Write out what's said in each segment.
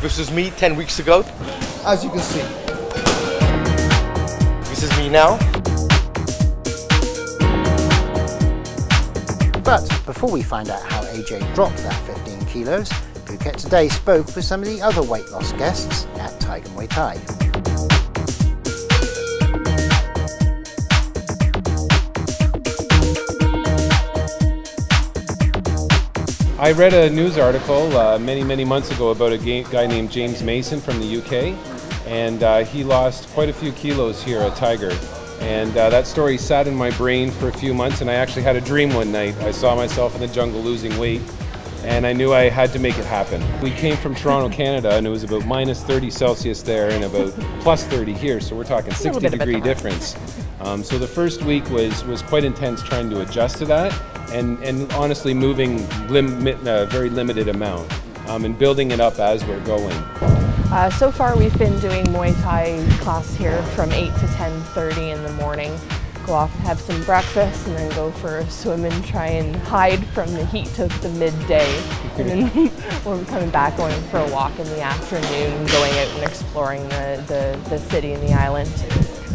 This was me 10 weeks ago. As you can see. This is me now. But before we find out how Ajay dropped that 15 kilos, Phuket today spoke with some of the other weight loss guests at Tiger Muay Thai. I read a news article uh, many, many months ago about a guy named James Mason from the UK, and uh, he lost quite a few kilos here at Tiger. And uh, that story sat in my brain for a few months, and I actually had a dream one night. I saw myself in the jungle losing weight, and I knew I had to make it happen. We came from Toronto, Canada, and it was about minus 30 Celsius there and about plus 30 here, so we're talking 60 degree difference. Um, so the first week was, was quite intense trying to adjust to that and, and honestly moving lim a very limited amount um, and building it up as we're going. Uh, so far we've been doing Muay Thai class here from 8 to 10.30 in the morning. Go off have some breakfast and then go for a swim and try and hide from the heat of the midday. and then we're coming back going for a walk in the afternoon, going out and exploring the, the, the city and the island.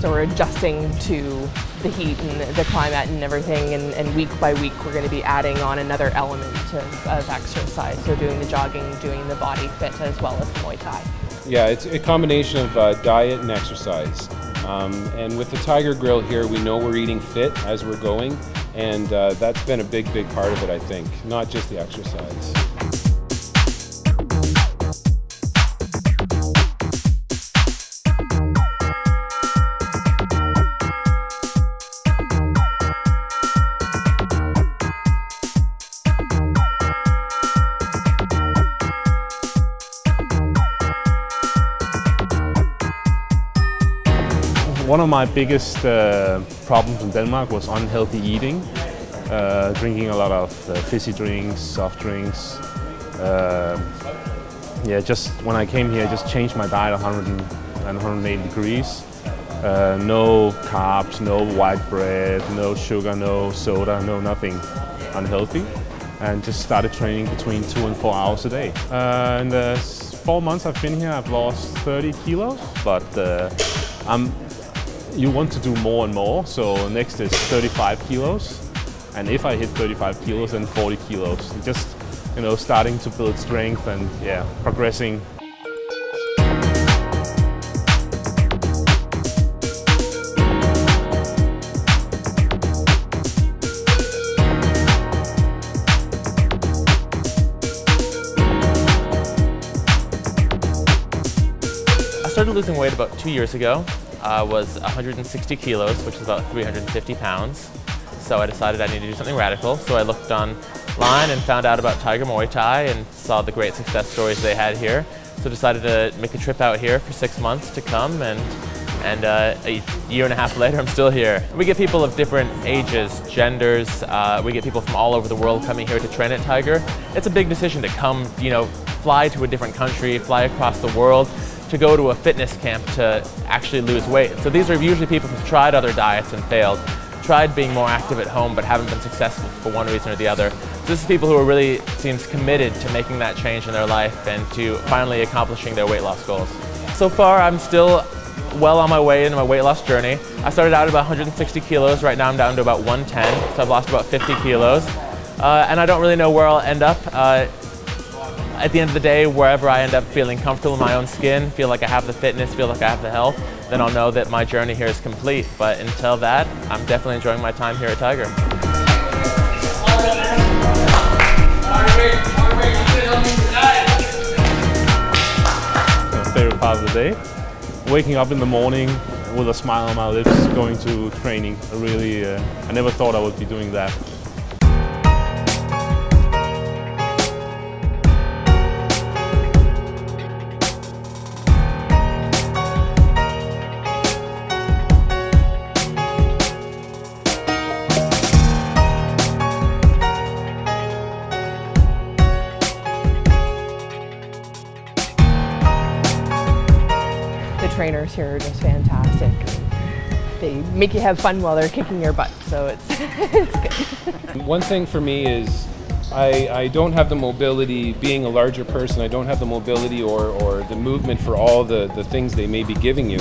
So we're adjusting to the heat and the climate and everything, and, and week by week we're going to be adding on another element of, of exercise. So doing the jogging, doing the body fit as well as Muay Thai. Yeah, it's a combination of uh, diet and exercise. Um, and with the Tiger Grill here, we know we're eating fit as we're going, and uh, that's been a big, big part of it, I think, not just the exercise. One of my biggest uh, problems in Denmark was unhealthy eating, uh, drinking a lot of uh, fizzy drinks, soft drinks. Uh, yeah, just when I came here, I just changed my diet 100 and 180 degrees. Uh, no carbs, no white bread, no sugar, no soda, no nothing unhealthy. And just started training between two and four hours a day. Uh, in the four months I've been here, I've lost 30 kilos, but I'm you want to do more and more. So next is 35 kilos. And if I hit 35 kilos, then 40 kilos. Just, you know, starting to build strength and yeah, progressing I started losing weight about two years ago uh, was 160 kilos, which is about 350 pounds. So I decided I needed to do something radical. So I looked online and found out about Tiger Muay Thai and saw the great success stories they had here. So decided to make a trip out here for six months to come and and uh, a year and a half later I'm still here. We get people of different ages, genders, uh, we get people from all over the world coming here to train at Tiger. It's a big decision to come, you know, fly to a different country, fly across the world, to go to a fitness camp to actually lose weight. So these are usually people who've tried other diets and failed, tried being more active at home but haven't been successful for one reason or the other. So this is people who are really seems committed to making that change in their life and to finally accomplishing their weight loss goals. So far I'm still well on my way in my weight loss journey. I started out at about 160 kilos, right now I'm down to about 110, so I've lost about 50 kilos. Uh, and I don't really know where I'll end up. Uh, at the end of the day, wherever I end up feeling comfortable in my own skin, feel like I have the fitness, feel like I have the health, then I'll know that my journey here is complete. But until that, I'm definitely enjoying my time here at Tiger. Favorite part of the day. Waking up in the morning with a smile on my lips, going to training. I really, uh, I never thought I would be doing that. Trainers here are just fantastic. They make you have fun while they're kicking your butt, so it's, it's good. One thing for me is I, I don't have the mobility, being a larger person, I don't have the mobility or, or the movement for all the, the things they may be giving you,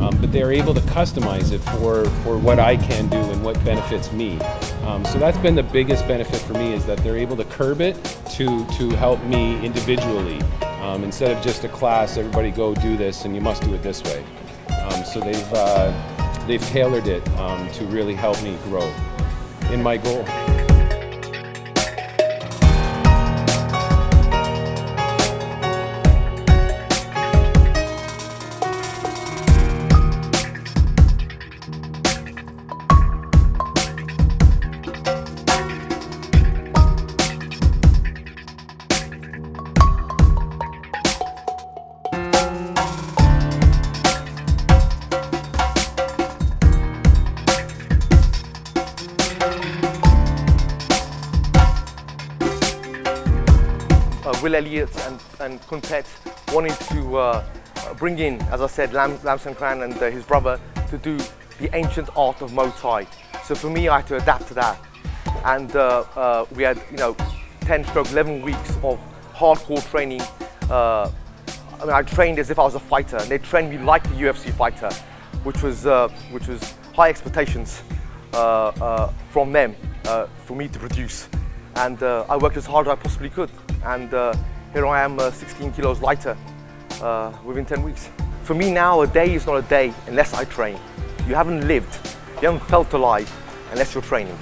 um, but they're able to customize it for, for what I can do and what benefits me. Um, so that's been the biggest benefit for me is that they're able to curb it to, to help me individually. Um, instead of just a class, everybody go do this and you must do it this way. Um, so they've, uh, they've tailored it um, to really help me grow in my goal. Will Elliott and, and Phet wanted to uh, bring in, as I said, Lam, Lam San Kran and uh, his brother to do the ancient art of Muay Thai. So for me, I had to adapt to that. And uh, uh we had, you know, 10 stroke 11 weeks of hardcore training. Uh, I mean, I trained as if I was a fighter, and they trained me like a UFC fighter, which was, uh, which was high expectations from them for me to produce. And I worked as hard as I possibly could and uh, here I am uh, 16 kilos lighter uh, within 10 weeks. For me now, a day is not a day unless I train. You haven't lived, you haven't felt alive unless you're training.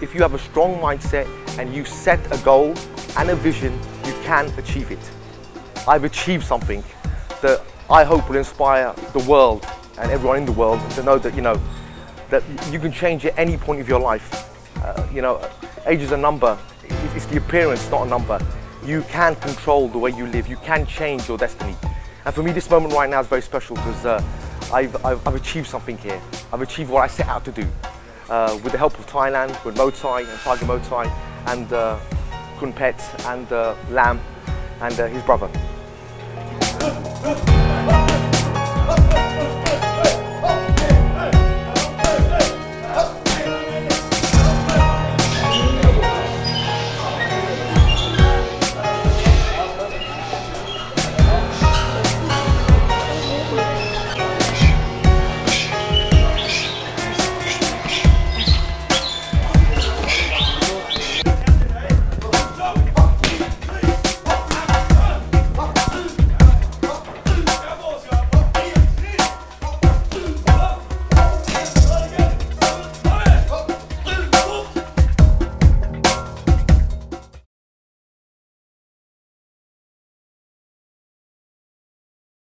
If you have a strong mindset and you set a goal and a vision, you can achieve it. I've achieved something that I hope will inspire the world and everyone in the world to know that, you know, that you can change at any point of your life. Uh, you know, age is a number. It's the appearance, not a number you can control the way you live, you can change your destiny. And for me, this moment right now is very special because uh, I've, I've, I've, achieved something here. I've achieved what I set out to do. Uh, with the help of Thailand, with Muay Thai and Tiger Muay Thai, and uh, Khun Phet and uh, Lam and uh, his brother.